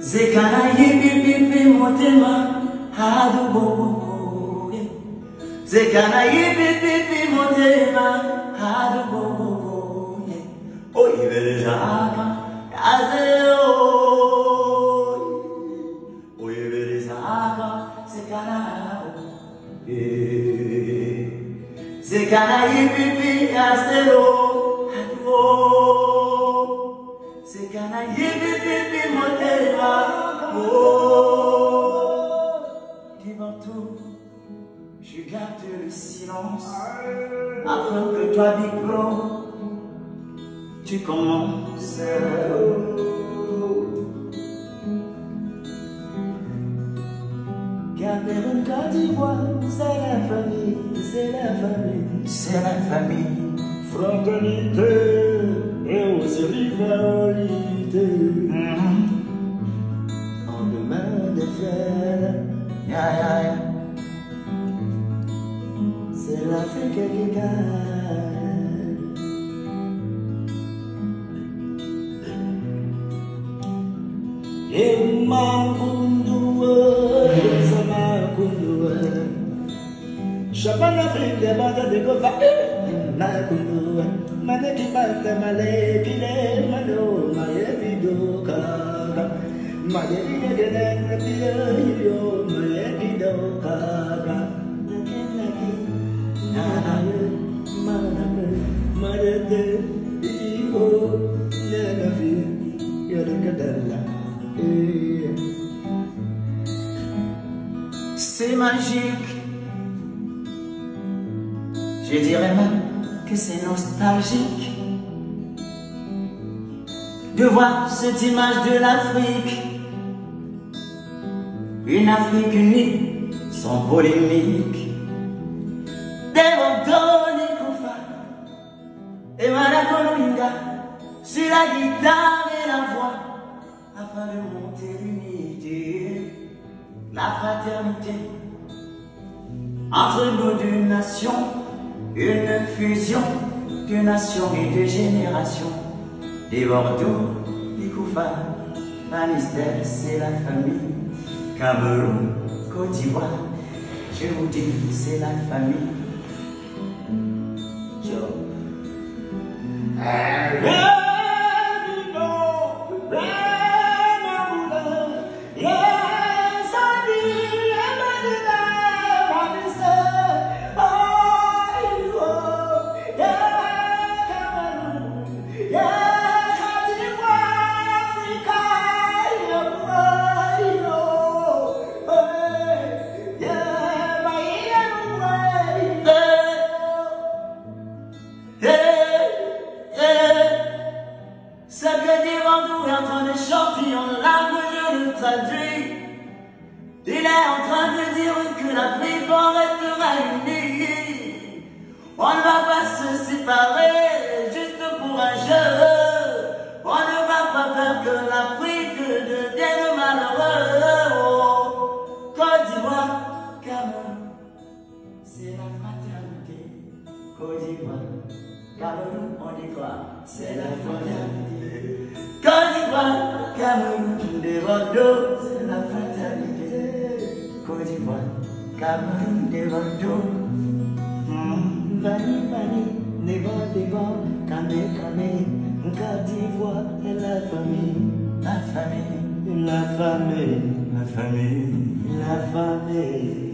זה קרה יפיפיפי מותמה hadu boboye zekana yipipipi motema hadu boboye oyiberizaka Oye oyiberizaka zekana zekana yipipi yasero hadu zekana yipipi je garde le silence afin que toi, Big Bro, tu commences. Cameroun, Côte d'Ivoire, c'est la famille, c'est la famille, c'est la famille. Fraternité et aussi rivalité. Mhm. En demain des frères, Ya, ya, ya. l'Africain God. Emangundua, Samagundua, Shabana Africa, Bada de Gova, Nakundua, Maneki Bata, Maleki, Mano, Mayevi Doka, Mayevi Doka, Mayevi Doka, Mayevi Doka, C'est magique. Je dirais même que c'est nostalgique de voir cette image de l'Afrique. Une Afrique unie, sans polémique. Des Mogoni Koufa et Manakolinga sur la guitare et la voix afin de monter l'unité, la fraternité entre nos deux nations, une fusion de nations et de générations. Des Bordeaux, des Koufa, Bannister, c'est la famille. Cameroun, Côte d'Ivoire, je vous dis, c'est la famille. Amen. Il est en train de dire que l'Afrique en restera unie. On ne va pas se séparer juste pour un jeu. On ne va pas faire que l'Afrique Cameroun, on y croit, c'est la. Côte d'Ivoire, Cameroun, des Bordeaux, c'est la fraternité. Côte d'Ivoire, Cameroun, des Bordeaux. Hmm. Vani, vani, nebo, nebo, kame, kame, Côte d'Ivoire et la famille, La famille, la famille, la famille, la famille.